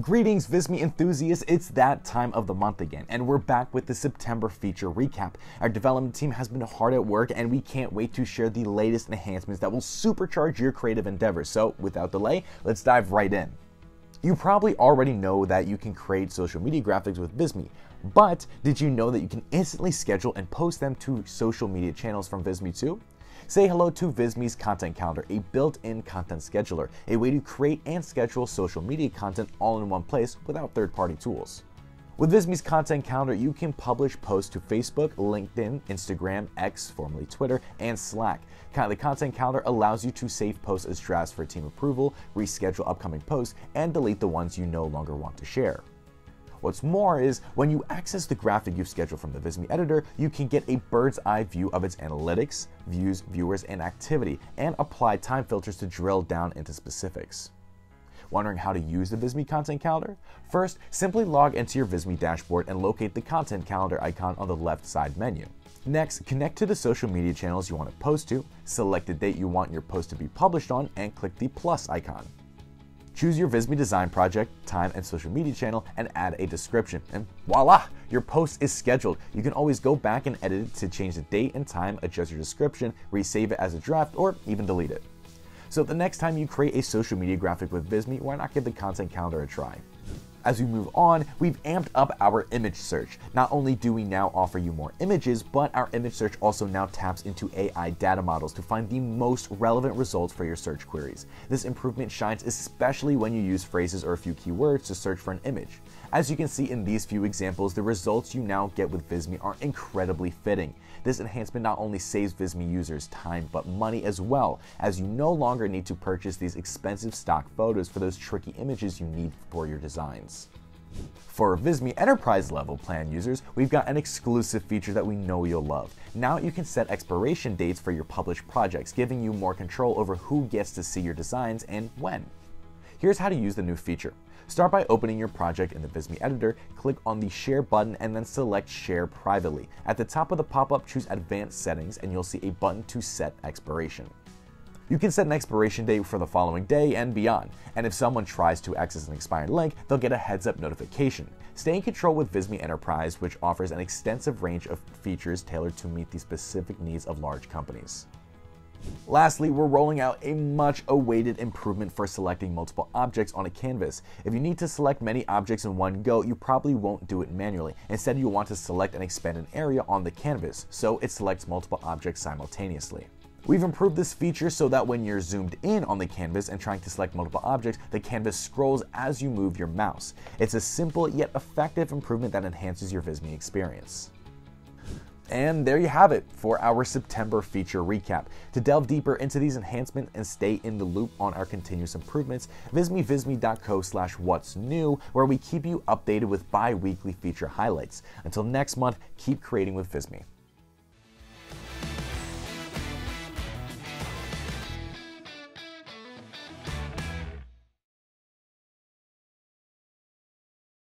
Greetings, Visme enthusiasts. It's that time of the month again, and we're back with the September feature recap. Our development team has been hard at work, and we can't wait to share the latest enhancements that will supercharge your creative endeavors. So, without delay, let's dive right in. You probably already know that you can create social media graphics with Visme, but did you know that you can instantly schedule and post them to social media channels from Visme too? Say hello to Visme's Content Calendar, a built-in content scheduler, a way to create and schedule social media content all in one place without third-party tools. With Visme's Content Calendar, you can publish posts to Facebook, LinkedIn, Instagram, X, formerly Twitter, and Slack. The Content Calendar allows you to save posts as drafts for team approval, reschedule upcoming posts, and delete the ones you no longer want to share. What's more is when you access the graphic you've scheduled from the Visme editor, you can get a bird's eye view of its analytics, views, viewers, and activity, and apply time filters to drill down into specifics. Wondering how to use the Visme content calendar? First, simply log into your Visme dashboard and locate the content calendar icon on the left side menu. Next, connect to the social media channels you want to post to, select the date you want your post to be published on, and click the plus icon. Choose your Visme design project, time, and social media channel and add a description. And voila, your post is scheduled. You can always go back and edit it to change the date and time, adjust your description, resave it as a draft, or even delete it. So the next time you create a social media graphic with Visme, why not give the content calendar a try? As we move on, we've amped up our image search. Not only do we now offer you more images, but our image search also now taps into AI data models to find the most relevant results for your search queries. This improvement shines especially when you use phrases or a few keywords to search for an image. As you can see in these few examples, the results you now get with Visme are incredibly fitting. This enhancement not only saves Visme users time, but money as well, as you no longer need to purchase these expensive stock photos for those tricky images you need for your designs. For Visme Enterprise level plan users, we've got an exclusive feature that we know you'll love. Now you can set expiration dates for your published projects, giving you more control over who gets to see your designs and when. Here's how to use the new feature. Start by opening your project in the Visme editor, click on the Share button, and then select Share Privately. At the top of the pop-up, choose Advanced Settings, and you'll see a button to set expiration. You can set an expiration date for the following day and beyond, and if someone tries to access an expired link, they'll get a heads-up notification. Stay in control with Visme Enterprise, which offers an extensive range of features tailored to meet the specific needs of large companies. Lastly, we're rolling out a much awaited improvement for selecting multiple objects on a canvas. If you need to select many objects in one go, you probably won't do it manually. Instead, you'll want to select and expand an area on the canvas, so it selects multiple objects simultaneously. We've improved this feature so that when you're zoomed in on the canvas and trying to select multiple objects, the canvas scrolls as you move your mouse. It's a simple yet effective improvement that enhances your Visme experience. And there you have it for our September feature recap. To delve deeper into these enhancements and stay in the loop on our continuous improvements, visit me visme.co slash what's new, where we keep you updated with bi-weekly feature highlights. Until next month, keep creating with Visme.